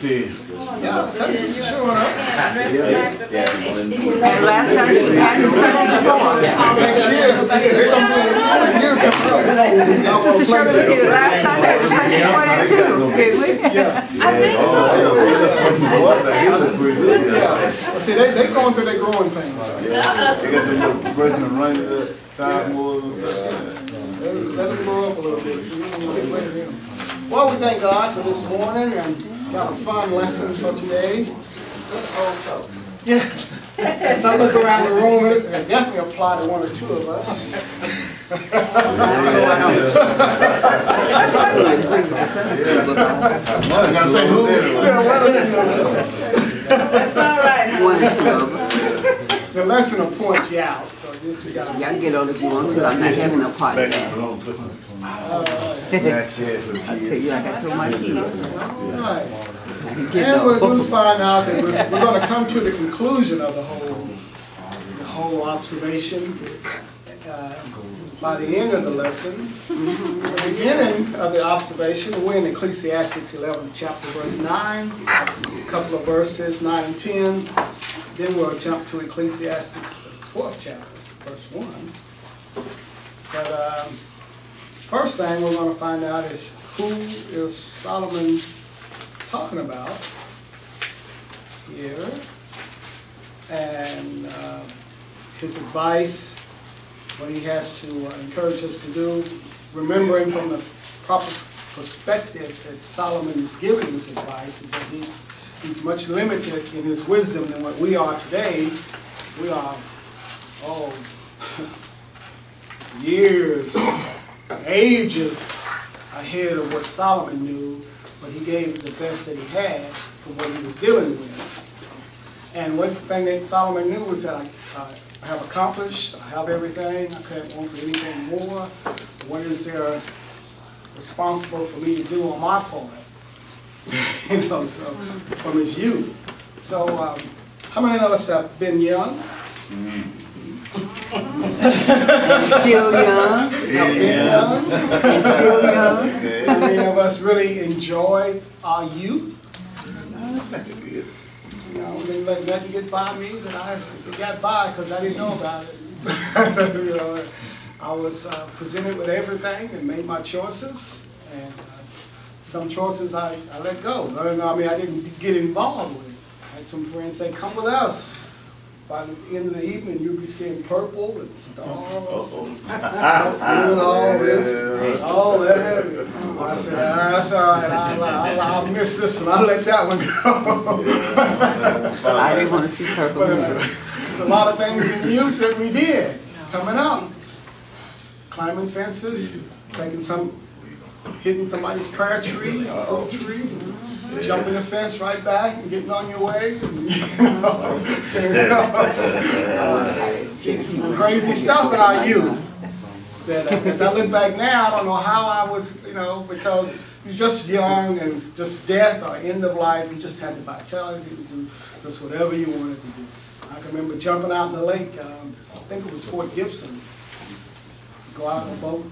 Yeah, Texas is showing up. And last Sunday, and the Sunday before. Next year, they're gonna be, years. Sister Shirley, we did it last Sunday, the Sunday before that too, did we? Yeah, see, they, they going through their growing pains. They got some little professional running the time more. Let them- grow up a little bit, see, we don't get rid of them. Well, we thank God for this morning and got a fun lesson for today. Yeah, as I look around the room, it it definitely apply to one or two of us. I gotta say who? Yeah, one or two of us. That's all right. One or two of us. The lesson will point you out, so you you gotta. Y'all can get on if you want to, I'm not having no part of Back that. in the room. Snack shed for the I tell you, like I told my kids, Right. I And we're no. going to find out that we're, we're gonna come to the conclusion of the whole, the whole observation, uh, by the end of the lesson. The beginning of the observation, we're in Ecclesiastes eleven, chapter verse nine, a couple of verses, nine and ten. Then we'll jump to Ecclesiastes twelfth chapter, verse one. But, um, first thing we're gonna find out is who is Solomon talking about here. And uh, his advice, what he has to uh, encourage us to do, remembering from the proper perspective that Solomon is giving this advice, he's, much limited in his wisdom than what we are today. We are, oh, years, ages ahead of what Solomon knew, but he gave the best that he had for what he was dealing with. And one thing that Solomon knew was that I, I have accomplished, I have everything, I couldn't want for anything more. What is there responsible for me to do on my part? You know, so, from his youth. So, um, how many of us have been young? Still young, Have been young? and still young. How many of us really enjoy our youth? You know, I mean, let nothing get by me that I, got by because I didn't know about it. You know, I was uh, presented with everything and made my choices, and uh, some choices I, I let go. I mean, I mean, I didn't get involved with it. I had some friends say, come with us. By the end of the evening, you'll be seeing purple and stars, Uh-oh. doing all this, all that. I said, ah, that's all right, I'll, I'll, I'll miss this one, I'll let that one go. I didn't wanna see purple But it's, either. it's a lot of things in youth that we did, coming up. Climbing fences, taking some, hitting somebody's pear tree, fruit tree, jumping the fence right back and getting on your way. you know. Uh, some crazy stuff in our youth. That, uh, as I look back now, I don't know how I was, you know, because you're just young and just death or end of life, you just had the vitality to do just whatever you wanted to do. I can remember jumping out in the lake, um, I think it was Fort Gibson. Go out in a boat,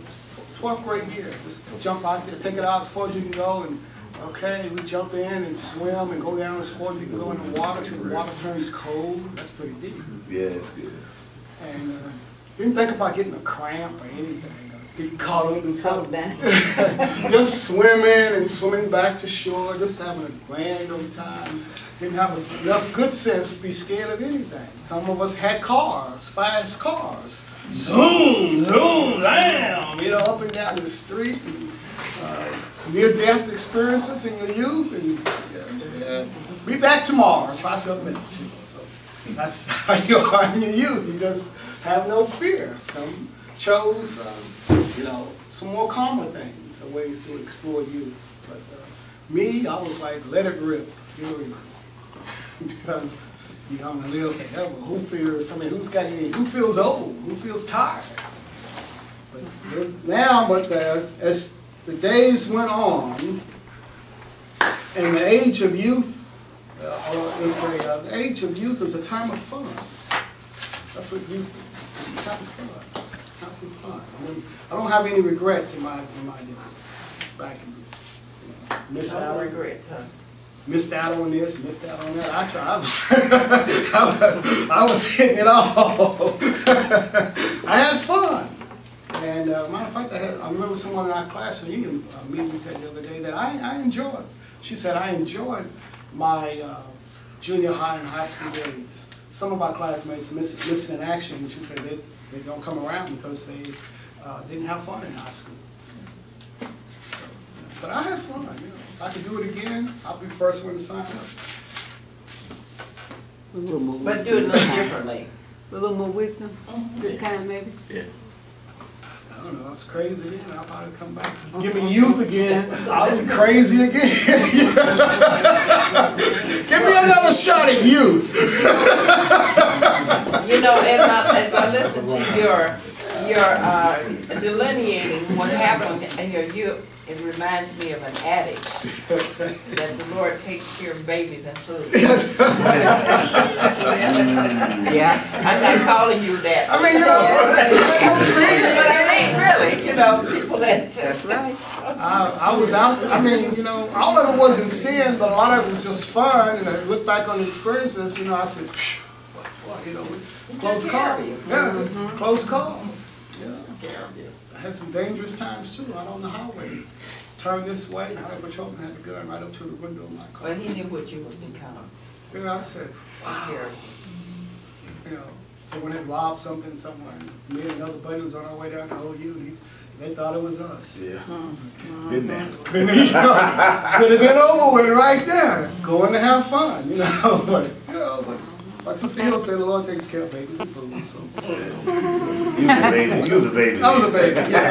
twelfth grade year, just jump out there, take it out as far as you can go and, okay, we jump in and swim and go down as far as you can go in the water till the water turns cold, that's pretty deep. Yeah, it's good. And uh, didn't think about getting a cramp or anything, or getting caught up in something. down. Just swimming and swimming back to shore, just having a grand old time. Didn't have enough good sense to be scared of anything. Some of us had cars, fast cars. Zoom, zoom, down, you know, up and down the street. And, uh, near-death experiences in your youth, and be back tomorrow. Try something else. You know, so that's how you are in your youth. You just have no fear. Some chose, um, you know, some more calmer things, or ways to explore youth. But uh, me, I was like, let it rip, you know, because you're gonna live forever. Who fears? I mean, who's got any? Who feels old? Who feels tired? But now, but uh, as the days went on, and the age of youth, uh, is a, uh, the age of youth is a time of fun. That's what youth is. It's a time of fun. Have some fun. I mean, I don't have any regrets in my in my. Back in you know, miss No regrets, huh? Missed out on this, missed out on that. I tried, I was, I was, I was hitting it all. I had fun. And uh, matter of fact, I had, I remember someone in our class reunion uh, meeting said the other day that I, I enjoyed, she said, I enjoyed my uh, junior high and high school days. Some of our classmates miss, missing in action, and she said they, they don't come around because they uh, didn't have fun in high school. But I had fun, you know. If I could do it again, I'll be the first one to sign up. A little more But do it a little differently. A little more wisdom this time, maybe? Yeah. I don't know, it's crazy again, I'll probably come back. Give me youth again, I'll be crazy again. Give me another shot at youth. You know, as I, as I listen to your, your, uh, delineating what happened in your youth, it reminds me of an adage that the Lord takes care of babies and food. Yeah. I'm not calling you that. I mean, you know, But I mean, really, you know, people that just. right. I, I was out, I mean, you know, all of it wasn't sin, but a lot of it was just fun, and I look back on the experiences, you know, I said, "Phew, what, what, you know, mm-hmm. close call. care of you. Yeah, close call. Yeah. Care. I had some dangerous times too, out on the highway. Turn this way, and Highway Patrolman had a gun right up to the window of my car. But he knew what you would become. You know, I said, Take wow, you. you know, someone had robbed something somewhere, and me and another buddy was on our way down to OU, and he, they thought it was us. Yeah. Hmm. Been hmm. there. Could have been over with right there, going to have fun, you know, but, you know, but my sister Hill said the Lord takes care of babies and food, so. You was a baby, you was a baby. I was a baby, yeah.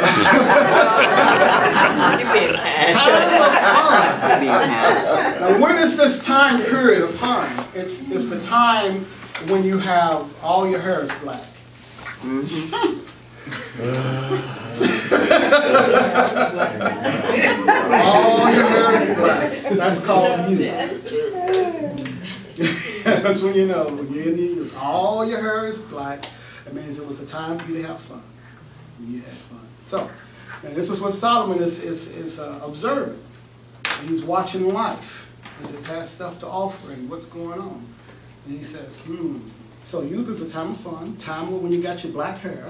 You been kind. Time of fun. Now, when is this time period of fun? It's, it's the time when you have, all your hair is black. Mm-hmm. All your hair is black. That's called youth. That's when you know, when you're in your youth. All your hair is black. That means it was a time for you to have fun. You had fun. So, and this is what Solomon is, is, is uh, observing. He's watching life as it has stuff to offer and what's going on. And he says, hmm. So youth is a time of fun, time when you got your black hair,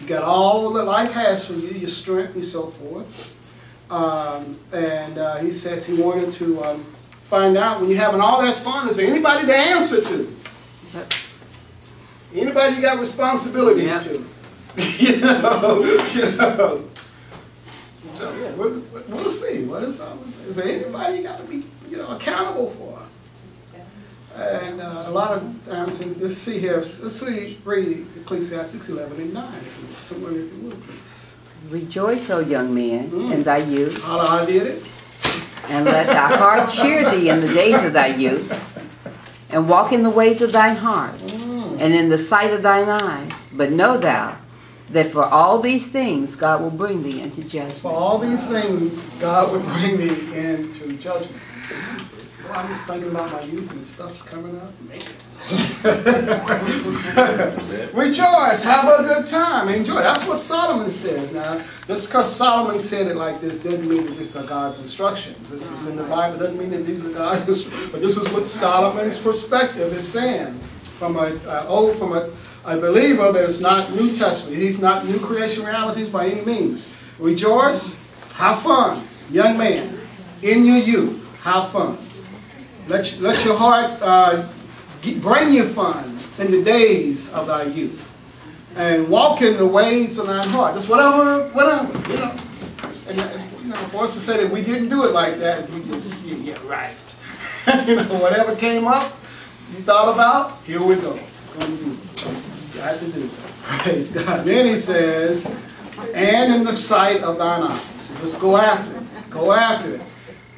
you got all that life has for you, your strength and so forth. Um, and uh, he says he wanted to um, find out when you're having all that fun, is there anybody to answer to? Anybody you got responsibilities to? you know, you know. We'll, we'll see. What is, um, is there anybody you got to be, you know, accountable for? And uh, a lot of times, and let's see here, let's see, read Ecclesiastes 11 and 9, if you- someone if you will, please. Rejoice, O young man, in thy youth, How I did it? And let thy heart cheer thee in the days of thy youth, and walk in the ways of thine heart, and in the sight of thine eyes. But know thou that for all these things God will bring thee into judgment. For all these things, God would bring me into judgment. Well, I'm just thinking about my youth and stuff's coming up. Rejoice, have a good time, enjoy. That's what Solomon says. Now, just because Solomon said it like this doesn't mean that these are God's instructions. This is in the Bible, doesn't mean that these are God's instructions. But this is what Solomon's perspective is saying from a, a old, from a, a believer that is not New Testament. He's not new creation realities by any means. Rejoice, have fun, young man, in your youth, have fun. Let, let your heart uh, bring you fun in the days of thy youth. And walk in the ways of thine heart. Just whatever, whatever, you know. And, uh, you know, for us to say that we didn't do it like that, we just, yeah, right. you know, whatever came up, you thought about, here we go. Got to do it. Praise God. Then he says, and in the sight of thine eyes. Just go after it. Go after it.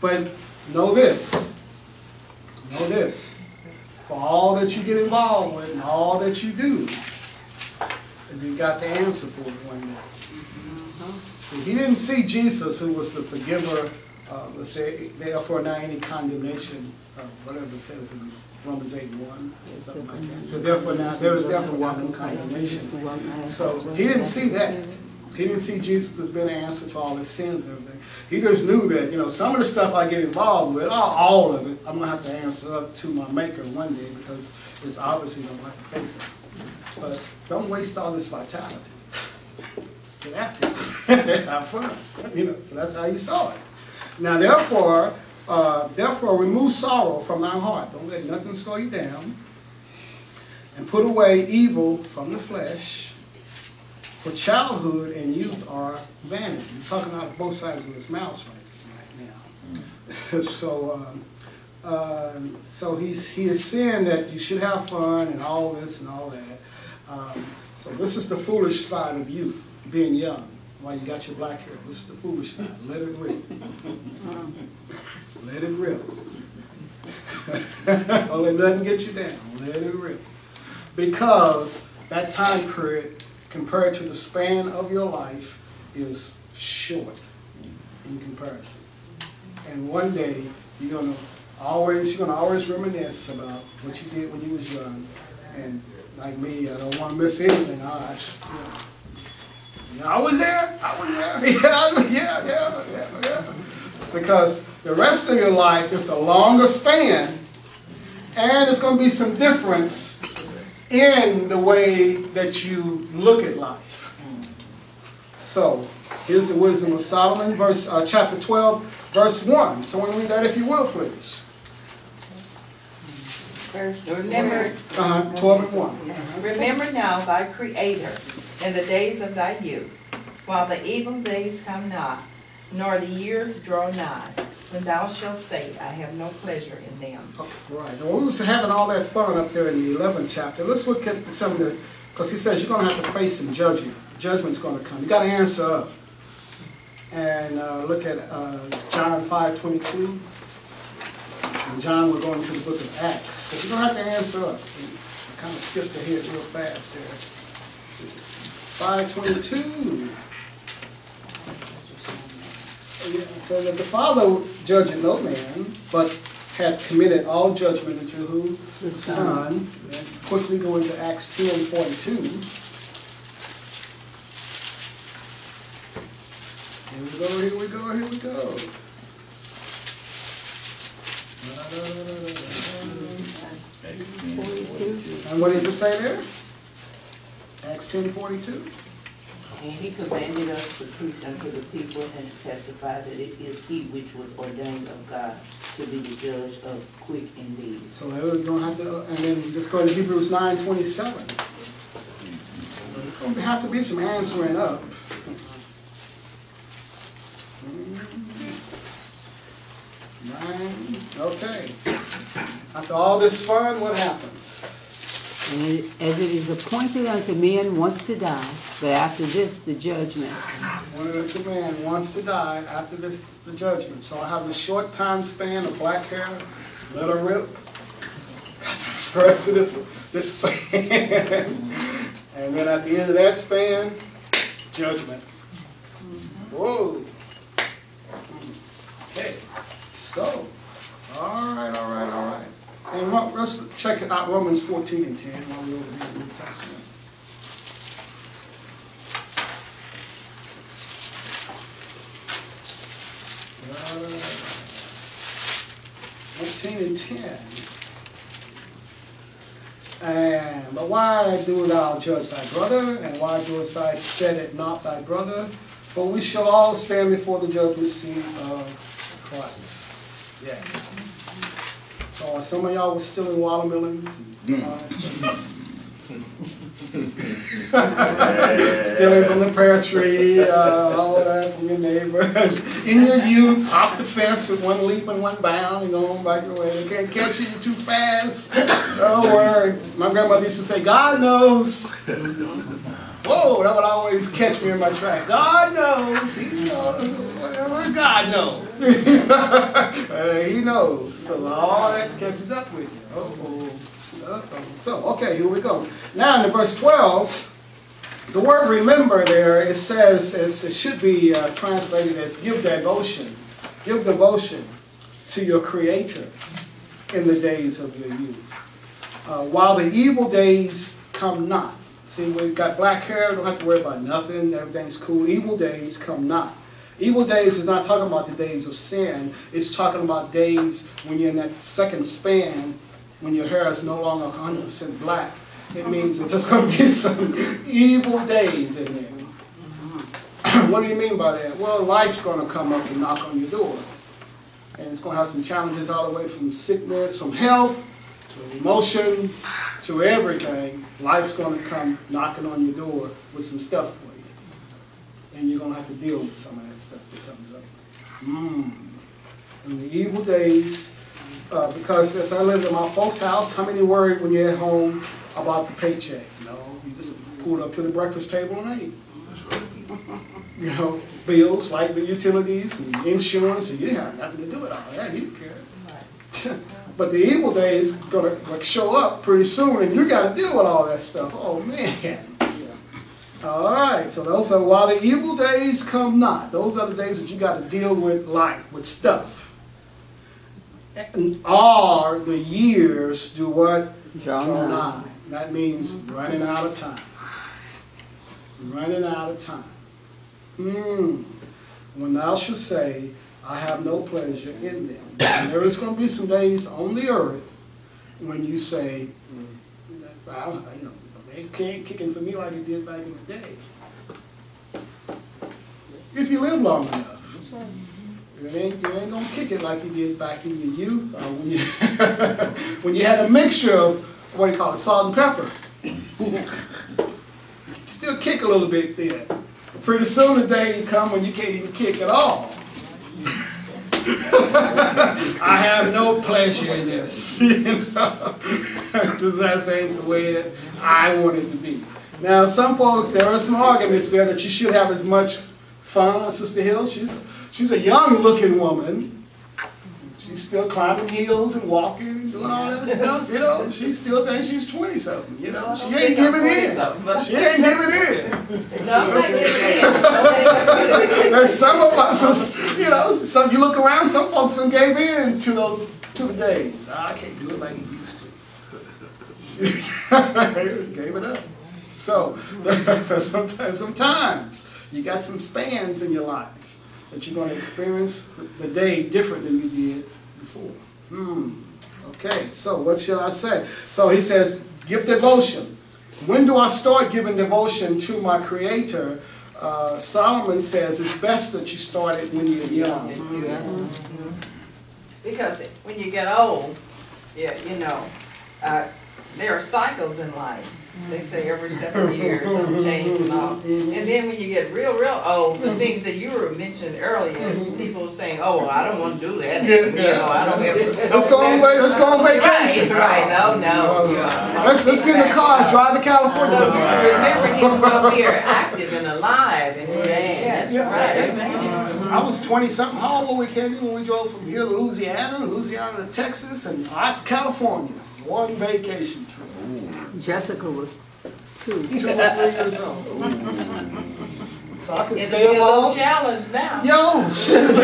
But know this. Know this. For all that you get involved with and all that you do, and you got the answer for it one day. See, he didn't see Jesus, who was the forgiver, uh, let's say, therefore not any condemnation, uh, whatever it says in Romans 8 1, something like that. So therefore now, there is therefore no condemnation. So he didn't see that. He didn't see Jesus as being an answer to all his sins and everything. He just knew that, you know, some of the stuff I get involved with, all, of it, I'm gonna have to answer up to my maker one day because it's obviously gonna have to face it. But don't waste all this vitality. Get active, have fun, you know, so that's how he saw it. Now therefore, uh, therefore remove sorrow from thy heart. Don't let nothing slow you down. And put away evil from the flesh. For childhood and youth are vanity. He's talking out of both sides of his mouth right, right now. so, um, uh, so he's he is saying that you should have fun and all this and all that. Um, so this is the foolish side of youth, being young. While you got your black hair, this is the foolish side. Let it rip. Let it rip. Don't let nothing get you down. Let it rip. Because that time period, compared to the span of your life, is short in comparison. And one day, you're gonna always, you're gonna always reminisce about what you did when you was young. And like me, I don't wanna miss anything. I, yeah, I was there. I was there. Yeah, yeah, yeah, yeah, yeah. Because the rest of your life is a longer span, and it's to be some difference in the way that you look at life. So, here's the wisdom of Solomon, verse uh, chapter 12, verse 1. Someone read that if you will, please. Remember, Uh-huh, 12 and 1. remember now thy Creator in the days of thy youth, while the evil days come not, nor the years draw nigh, when thou shalt say, I have no pleasure in them. Right. Well, we was having all that fun up there in the 11th chapter. Let's look at some of the, because he says you're going to have to face some judgment. Judgment's going to come. You got to answer up. And uh, look at uh, John 5:22. And John, we're going to the book of Acts. But you're going to have to answer up. I kind of skipped ahead real fast there. Let's 5:22. Yeah, it says that the Father judging no man, but had committed all judgment unto who? The Son. And Quickly go into Acts two and forty-two. Here we go, here we go, here we go. And what does it say there? Acts ten forty-two? And he commanded us to preach unto the people and to testify that it is he which was ordained of God to be the judge of quick and dead. So we don't have to, and then let's go to Hebrews nine twenty-seven. It's gonna have to be some answering up. Nine, okay. After all this fun, what happens? And as it is appointed unto men once to die, but after this, the judgment. Of the man wants to die after this, the judgment. So I have this short time span of black hair, her rip. The rest of this, this span. And then at the end of that span, judgment. Whoa. Okay, so, all right, all right, all right. And let's check out Romans fourteen and ten while we're over here in the New Testament. Uh, fourteen and ten. And, but why do thou judge thy brother, and why doest thou set it not thy brother? For we shall all stand before the judgment seat of Christ. Yes. So are some of y'all was stealing watermelons and? Stealing from the prayer tree, uh, all that from your neighbors. In your youth, hop the fence with one leap and one bound and go on back your way. They can't catch you, you're too fast. Don't worry. My grandmother used to say, God knows. Whoa, that would always catch me in my track. God knows. He knows. Whatever God knows. Uh, he knows. So all that catches up with you. Uh-oh. Uh-oh. So, okay, here we go. Now in verse 12, the word remember there, it says, it should be uh, translated as give devotion. Give devotion to your Creator in the days of your youth. Uh, while the evil days come not. See, you got black hair, don't have to worry about nothing, everything's cool. Evil days come not. Evil days is not talking about the days of sin, it's talking about days when you're in that second span, when your hair is no longer 100% black. It means it's just going to be some evil days in there. what do you mean by that? Well, life's going to come up and knock on your door. And it's going to have some challenges all the way from sickness, from health, to emotion, to everything. Life's going to come knocking on your door with some stuff for you. And you're going to have to deal with some of that stuff that comes up. Mm. In the evil days, uh, because as I lived in my folks' house, how many worried when you're at home about the paycheck? You know, you just pulled up to the breakfast table and ate. You know, bills, light bill utilities, and insurance, and you didn't have nothing to do with all that. You didn't care. But the evil day is gonna like show up pretty soon, and you got to deal with all that stuff. Oh man. All right. So those are while the evil days come not. Those are the days that you got to deal with life, with stuff. And are the years do what? Draw nigh. That means running out of time. Running out of time. Hmm. When thou shalt say, I have no pleasure in them. And there is going to be some days on the earth when you say, "Mm, I don't, you know, they can't kicking for me like it did back in the day. If you live long enough. You ain't, you ain't gonna kick it like you did back in your youth, or when you, when you had a mixture of, what do you call it, salt and pepper. Still kick a little bit then. Pretty soon the day you come when you can't even kick at all. I have no pleasure in this, you know, because that's ain't the way that I want it to be. Now, some folks, there are some arguments there that you should have as much fun. Sister Hill, she's she's a young-looking woman. She's still climbing hills and walking and doing all that stuff, you know. She still thinks she's twenty-something, you know. She ain't giving in. She ain't giving in. No, I didn't. There's some of us, is, you know, some you look around, some folks done gave in to those to the days. I can't do it like you used to. gave it up. So sometimes, sometimes you got some spans in your life that you're going to experience the- day different than you did before. Hmm. Okay. So what shall I say? So he says, give devotion. When do I start giving devotion to my Creator? Uh, Solomon says it's best that you start it when you're young. Because when you get old, yeah, you know, uh, there are cycles in life. They say every seven years some change and all. And then when you get real, real old, the things that you were mentioning earlier, people saying, oh, well, I don't want to do that. Yeah, You know, I don't ever. Let's go on, va- let's go on vacation. Right, right, no, no. Let's, let's get in the car and drive to But California. Remember, he was here active and alive and yes, Yeah. right. I was twenty something. How old were we, Candy, when we drove from here to Louisiana, Louisiana to Texas, and out to California? One vacation trip. Jessica was two. Two or three years old. So I could It'll stay a little along. challenge now. Yo, shit, you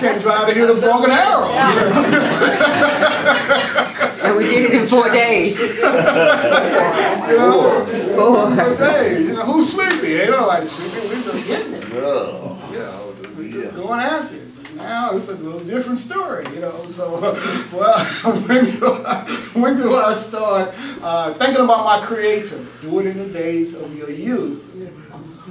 can't drive to here to Broken Arrow. And we did it in four days. You know, Four. hey, you know, who's sleepy? Ain't nobody sleepy. We just getting it. Yeah. you know, we're just going after it. Now it's a little different story, you know. So, well, when do I, when do I start uh, thinking about my Creator? Do it in the days of your youth.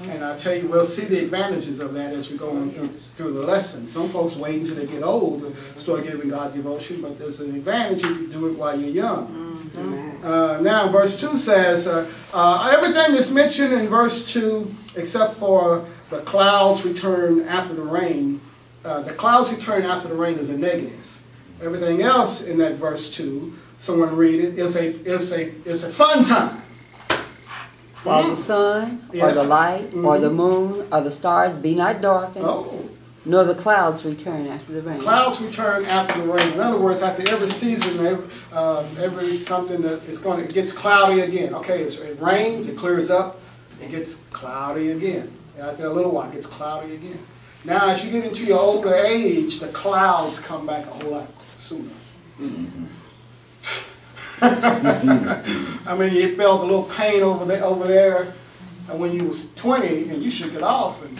And I tell you, we'll see the advantages of that as we go on through, through the lesson. Some folks wait until they get old to start giving God devotion, but there's an advantage if you do it while you're young. Uh, now, verse 2 says, uh, uh, everything that's mentioned in verse 2, except for the clouds return after the rain, uh, the clouds return after the rain is a negative. Everything else in that verse 2, someone read it, is a, is a, is a fun time. While the sun, or the light, or the moon, or the stars be not darkened, Oh, nor the clouds return after the rain. clouds return after the rain. In other words, after every season, every, uh, every something that is going to, it gets cloudy again. Okay, it's, it rains, it clears up, it gets cloudy again. After a little while, it gets cloudy again. Now, as you get into your older age, the clouds come back a whole lot sooner. Mm-hmm. I mean, you felt a little pain over there, over there, and when you was twenty, and you shook it off, and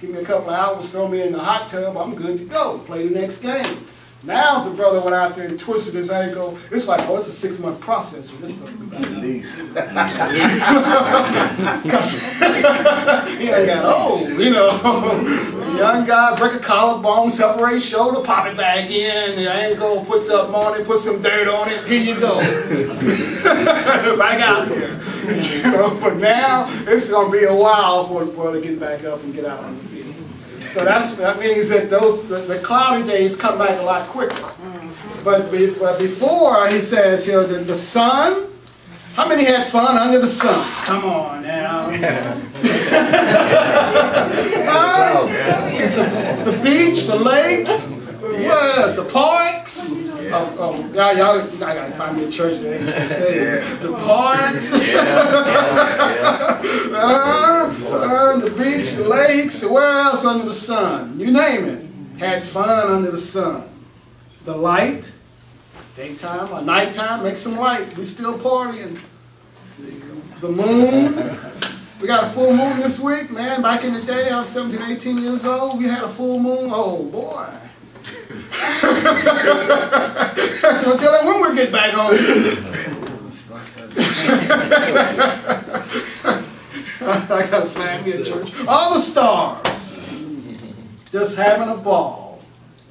give me a couple of hours, throw me in the hot tub, I'm good to go, play the next game. Now, if the brother went out there and twisted his ankle, it's like, oh, it's a six-month process for this brother. to be back At out. least. He done got old, you know. Young guy, break a collarbone, separate shoulder, pop it back in, the ankle, put something on it, put some dirt on it, here you go. back out there. You know, but now it's gonna be a while for the brother to get back up and get out on the field. So that's, that means that those, the, the cloudy days come back a lot quicker. But, be, but before, he says here, the, the sun, how many had fun under the sun? Come on now. Uh, the beach, the lake, what else? The parks. Oh, oh, y'all, y'all, I gotta find me a church that ain't gonna say it. The parks. Uh, uh, the beach, the lakes, where else under the sun? You name it. Had fun under the sun. The light, daytime or nighttime, make some light. We still partying. The moon. We got a full moon this week, man. Back in the day, I was 17, 18 years old. We had a full moon. Oh, boy. Don't tell them when we get back home. I got a family at church. All the stars. Just having a ball.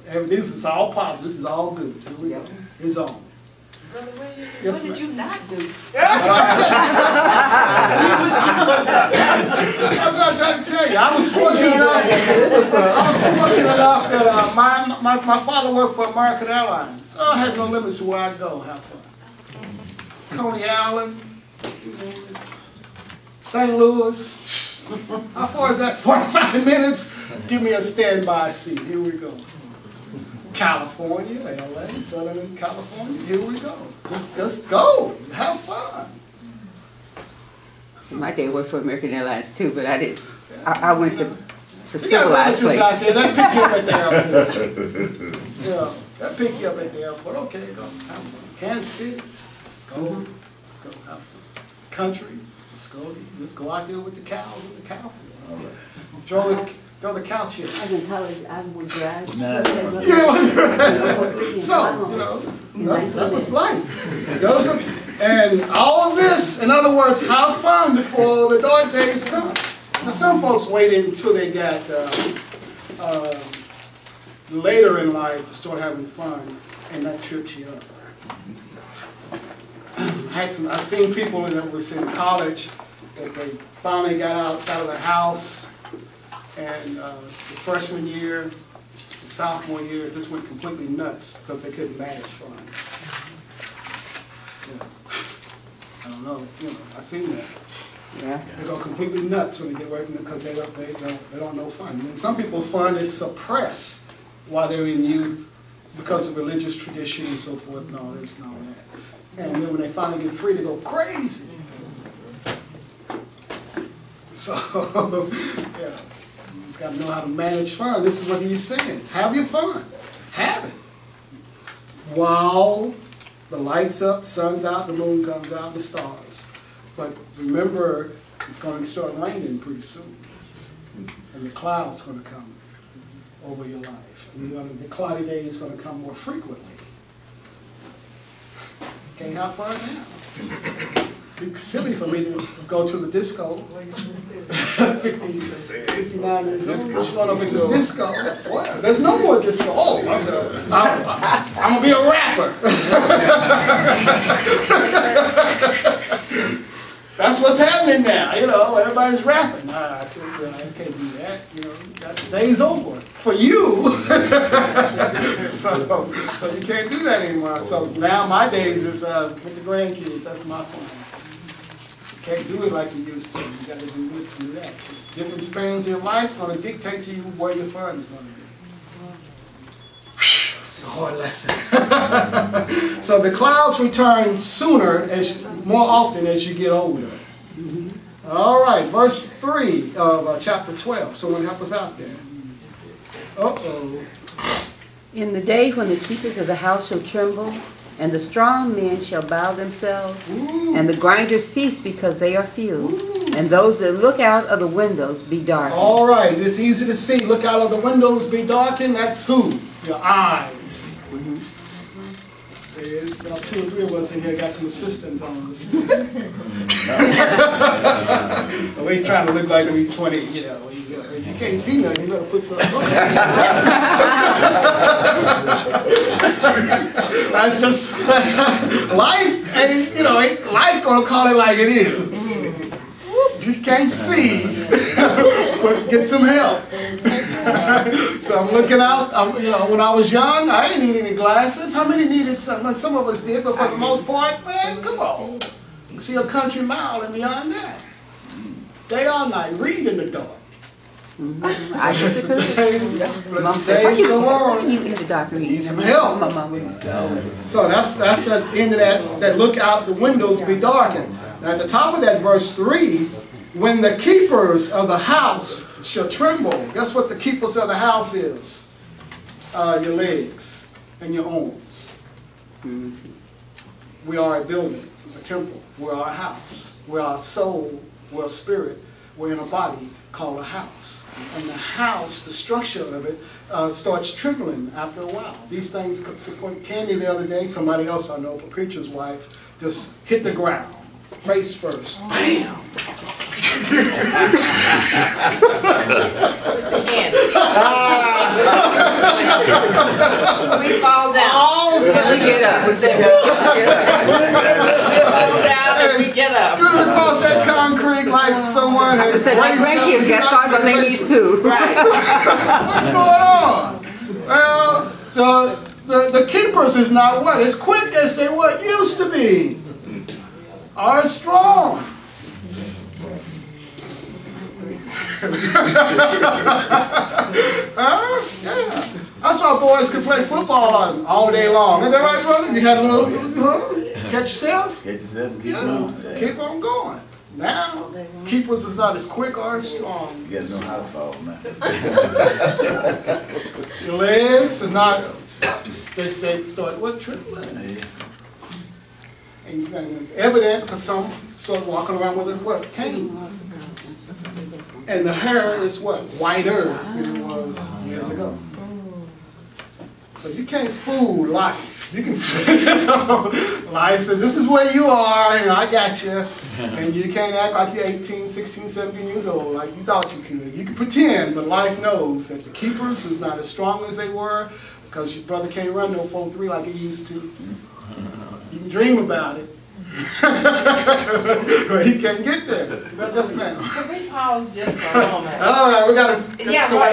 And this is all positive. This is all good. Here we go. It's own. Brother William, Yes, what did you not do? That's what I'm trying to tell you. I was fortunate enough. I was fortunate enough that uh, my, my my father worked for American Airlines, so I had no limits to where I'd go. Have fun. Coney Island, St. Louis. How far is that? Forty-five minutes. Give me a standby seat. Here we go. California, LA, Southern California. Here we go. Just just go. Have fun. My dad worked for American Airlines too, but I didn't. I, I went to, to You got civilized relatives out places. there, that pick you up at the airport. Yeah, that pick you up at the airport, okay, go, have fun. Kansas City, go, let's go, have fun. Country, let's go, let's go out there with the cows and the cow field. Throw the, throw the cow chip. I was in college, I would drive. Nah. You know, so, you know, that, that was life. Those are, and all of this, in other words, have fun before the dark days come. Now, some folks waited until they got, uh, uh, later in life to start having fun, and that trips you up. I some, I've seen people that was in college, that they finally got out, out of the house, and, uh, the freshman year, the sophomore year, this went completely nuts because they couldn't manage fun. You know, I don't know, you know, I seen that. Yeah. They go completely nuts when they get away from it because they don't, they don't, they don't know fun. And some people, fun is suppressed while they're in youth because of religious tradition and so forth, and all this and all that. And then when they finally get free, they go crazy. So, yeah, you gotta know how to manage fun. This is what he's saying. Have your fun. Have it. While the lights up, sun's out, the moon comes out, the stars. But remember, it's gonna start raining pretty soon. And the cloud's gonna come over your life. Gonna- the cloudy day is gonna come more frequently. Can't have fun now. Silly for me to go to the disco. 50, 59 years old, just run up in the disco. What? There's no more disco. Oh, I'm. I'm, I'm gonna be a rapper. That's what's happening now, you know, everybody's rapping. Nah, I can't, I can't do that, you know, that day's over for you. So, so you can't do that anymore. So now my days is, uh, with the grandkids, that's my fun. You Can't do it like you used to, you gotta do this and do that. Different spans of your life gonna dictate to you where your fun is gonna be. It's a hard lesson. So the clouds return sooner, as, more often as you get older. All right, verse three of uh, chapter twelve, someone help us out there. Uh-oh. In the day when the keepers of the house shall tremble, And the strong men shall bow themselves, Ooh. and the grinders cease because they are few. And those that look out of the windows be darkened. All right, it's easy to see. Look out of the windows, be darkened. That's who? Your eyes. See, about two or three of us in here got some assistants on us. He's trying to look like we're 20, you know. You, you can't see nothing, you better put something on. That's just life, ain't, you know, ain't life gonna call it like it is. Mm. You can't see, but get some help. so I'm looking out. I'm, you know, when I was young, I didn't need any glasses. How many needed some? Some of us did, but for the most part, man, come on. See a country mile and beyond that. Day all night, read in the dark. I Bless the disagree. days, bless Mom said, why days you, go on. you in the dark reading? Need some help. My mom would So that's that's the end of that. That look out the windows be darkened. Now at the top of that verse three, when the keepers of the house shall tremble. Guess what the keepers of the house is? Uh, your legs and your arms. We are a building, a temple. We're our house. We're our soul. We're a spirit. We're in a body called a house. And the house, the structure of it, uh, starts trembling after a while. These things, support Candy the other day, somebody else I know, a preacher's wife, just hit the ground, face first. Bam! Sister Candy. We fall down. All of a We get up. We say, We fall down and we get up. Scooted across that concrete like someone had I said, my raised up grandkids and got stuck scars on their their knees too. What's going on? Well, the, the, the keepers is not what? As quick as they what used to be. Are strong. huh? Yeah. That's why boys can play football all day long. Isn't that right, brother? You had a little, huh? Catch yourself? Get yourself, keep Yeah. moving. Keep on going. Now, keepers is not as quick or as strong. You gotta know how to fall, man. Your legs are not, they, they start, what, trembling? Yeah. And and it's evident because some start walking around with a what, cane. And the hair is what, whiter than it was years ago. So you can't fool life. You can say, you know, life says, this is where you are, and I got you. And you can't act like you're 18, 16, 17 years old, like you thought you could. You can pretend, but life knows that the keepers is not as strong as they were, because your brother can't run no 4-3 like he used to. You can dream about it. but he can't get there. That's now. Can we pause just for a moment? All right, we got to. Yeah, right.